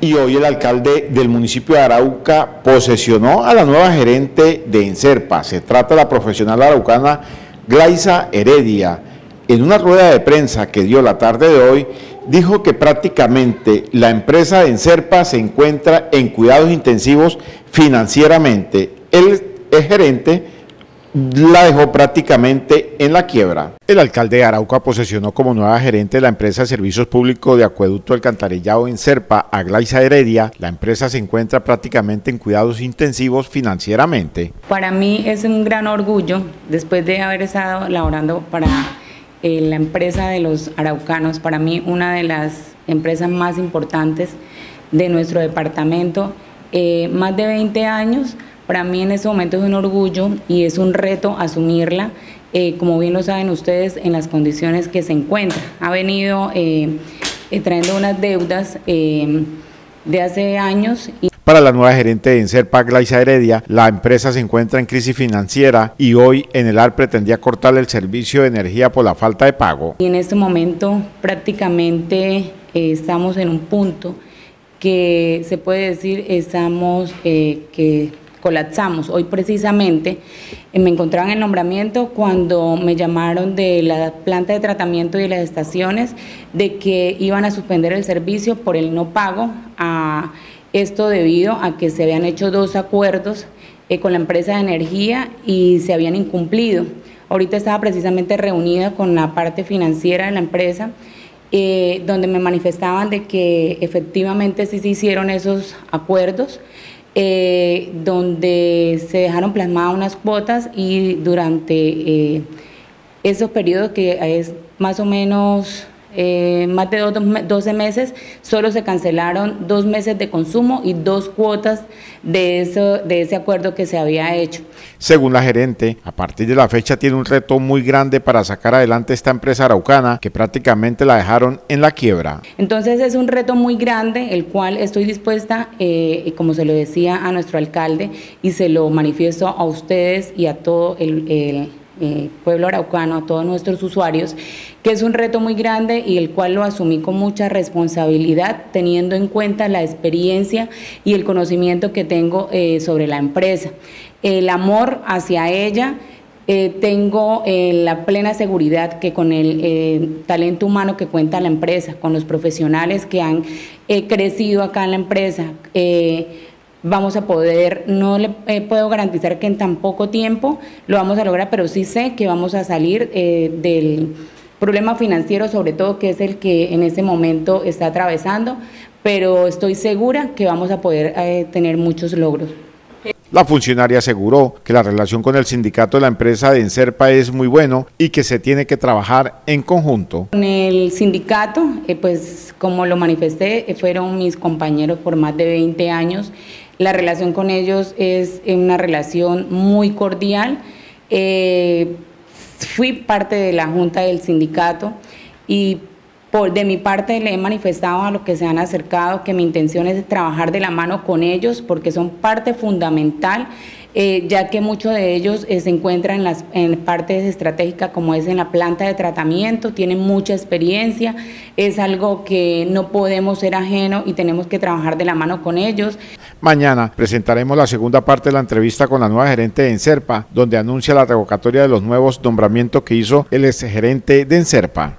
Y hoy el alcalde del municipio de Arauca posesionó a la nueva gerente de Enserpa. Se trata de la profesional araucana Glaisa Heredia. En una rueda de prensa que dio la tarde de hoy, dijo que prácticamente la empresa de Enserpa se encuentra en cuidados intensivos financieramente. El, gerente la dejó prácticamente en la quiebra. El alcalde de Arauca posesionó como nueva gerente de la empresa de servicios públicos de acueducto alcantarillado en Serpa a Glaisa Heredia. La empresa se encuentra prácticamente en cuidados intensivos financieramente. Para mí es un gran orgullo, después de haber estado laborando para eh, la empresa de los araucanos, para mí una de las empresas más importantes de nuestro departamento, eh, más de 20 años, para mí en este momento es un orgullo y es un reto asumirla, eh, como bien lo saben ustedes, en las condiciones que se encuentra. Ha venido eh, eh, trayendo unas deudas de hace años. Y para la nueva gerente de Enserpa, Glaisa Heredia, la empresa se encuentra en crisis financiera y hoy en el AR pretendía cortarle el servicio de energía por la falta de pago. Y en este momento prácticamente estamos en un punto que se puede decir estamos que colapsamos. Hoy precisamente eh, me encontraba en el nombramiento cuando me llamaron de la planta de tratamiento y de las estaciones de que iban a suspender el servicio por el no pago. A esto debido a que se habían hecho dos acuerdos eh, con la empresa de energía y se habían incumplido. Ahorita estaba precisamente reunida con la parte financiera de la empresa. Eh, donde me manifestaban de que efectivamente sí se hicieron esos acuerdos, eh, donde se dejaron plasmadas unas cuotas y durante eh, esos periodos que es más o menos eh, más de 12 meses, solo se cancelaron dos meses de consumo y dos cuotas de, eso, de ese acuerdo que se había hecho. Según la gerente, a partir de la fecha tiene un reto muy grande para sacar adelante esta empresa araucana que prácticamente la dejaron en la quiebra. Entonces es un reto muy grande, el cual estoy dispuesta, eh, como se lo decía a nuestro alcalde, y se lo manifiesto a ustedes y a todo el, el eh, pueblo araucano, a todos nuestros usuarios, que es un reto muy grande y el cual lo asumí con mucha responsabilidad, teniendo en cuenta la experiencia y el conocimiento que tengo eh, sobre la empresa. El amor hacia ella. Eh, tengo la plena seguridad que con el talento humano que cuenta la empresa, con los profesionales que han crecido acá en la empresa, vamos a poder, no le eh, puedo garantizar que en tan poco tiempo lo vamos a lograr, pero sí sé que vamos a salir eh, del problema financiero, sobre todo que es el que en este momento está atravesando, pero estoy segura que vamos a poder eh, tener muchos logros. La funcionaria aseguró que la relación con el sindicato de la empresa de Enserpa es muy bueno y que se tiene que trabajar en conjunto. Con el sindicato, pues como lo manifesté, fueron mis compañeros por más de 20 años. La relación con ellos es una relación muy cordial. Eh, fui parte de la junta del sindicato y por, de mi parte le he manifestado a los que se han acercado que mi intención es trabajar de la mano con ellos porque son parte fundamental eh, ya que muchos de ellos eh, se encuentran en las partes estratégicas como es en la planta de tratamiento, tienen mucha experiencia, es algo que no podemos ser ajeno y tenemos que trabajar de la mano con ellos. Mañana presentaremos la segunda parte de la entrevista con la nueva gerente de Enserpa, donde anuncia la revocatoria de los nuevos nombramientos que hizo el exgerente de Enserpa.